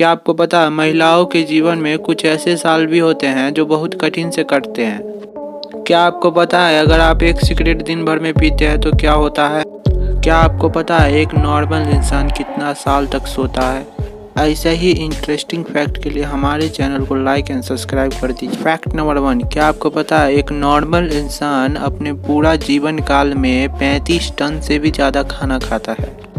क्या आपको पता है महिलाओं के जीवन में कुछ ऐसे साल भी होते हैं जो बहुत कठिन से कटते हैं। क्या आपको पता है, अगर आप एक सिगरेट दिन भर में पीते हैं तो क्या होता है? क्या आपको पता है, एक नॉर्मल इंसान कितना साल तक सोता है? ऐसे ही इंटरेस्टिंग फैक्ट के लिए हमारे चैनल को लाइक एंड सब्सक्राइब कर दीजिए। फैक्ट नंबर वन क्या आपको पता है, एक नॉर्मल इंसान अपने पूरा जीवन काल में 35 टन से भी ज़्यादा खाना खाता है?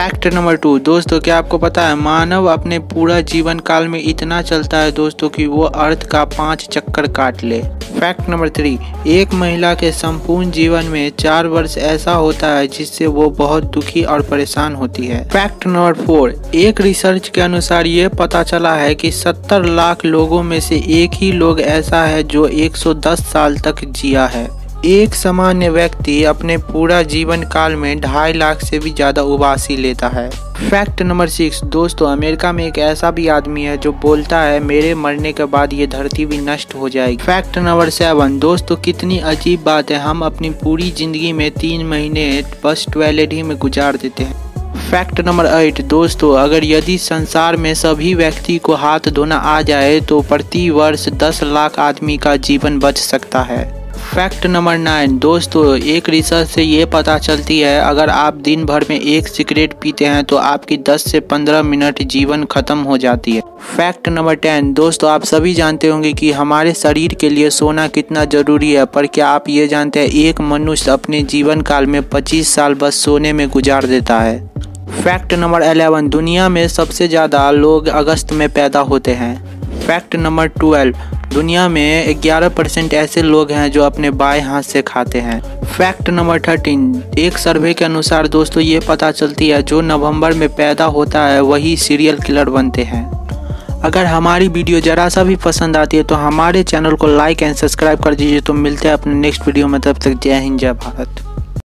फैक्ट नंबर टू दोस्तों, क्या आपको पता है, मानव अपने पूरा जीवन काल में इतना चलता है दोस्तों कि वो अर्थ का पाँच चक्कर काट ले। फैक्ट नंबर थ्री एक महिला के संपूर्ण जीवन में चार वर्ष ऐसा होता है जिससे वो बहुत दुखी और परेशान होती है। फैक्ट नंबर फोर एक रिसर्च के अनुसार ये पता चला है कि 70 लाख लोगों में से एक ही लोग ऐसा है जो 110 साल तक जिया है। एक सामान्य व्यक्ति अपने पूरा जीवन काल में ढाई लाख से भी ज़्यादा उबासी लेता है। फैक्ट नंबर सिक्स, दोस्तों, अमेरिका में एक ऐसा भी आदमी है जो बोलता है, मेरे मरने के बाद ये धरती भी नष्ट हो जाएगी। फैक्ट नंबर सेवन, दोस्तों, कितनी अजीब बात है, हम अपनी पूरी ज़िंदगी में तीन महीने बस टॉयलेट ही में गुजार देते हैं। फैक्ट नंबर एट, दोस्तों, अगर यदि संसार में सभी व्यक्ति को हाथ धोना आ जाए तो प्रति वर्ष दस लाख आदमी का जीवन बच सकता है। Fact number nine. दोस्तों, एक रिसर्च से ये पता चलती है, अगर आप दिन भर में एक सिगरेट पीते हैं तो आपकी 10 से 15 मिनट जीवन खत्म हो जाती है। Fact number ten. दोस्तों, आप सभी जानते होंगे कि हमारे शरीर के लिए सोना कितना ज़रूरी है, पर क्या आप ये जानते हैं, एक मनुष्य अपने जीवन काल में 25 साल बस सोने में गुजार देता है? फैक्ट नंबर 11 दुनिया में सबसे ज़्यादा लोग अगस्त में पैदा होते हैं। फैक्ट नंबर 12 दुनिया में 11 परसेंट ऐसे लोग हैं जो अपने बाएँ हाथ से खाते हैं। फैक्ट नंबर थर्टीन, एक सर्वे के अनुसार दोस्तों ये पता चलती है, जो नवंबर में पैदा होता है, वही सीरियल किलर बनते हैं। अगर हमारी वीडियो ज़रा सा भी पसंद आती है तो हमारे चैनल को लाइक एंड सब्सक्राइब कर दीजिए। तो मिलते हैं अपने नेक्स्ट वीडियो में, तब तक जय हिंद, जय भारत।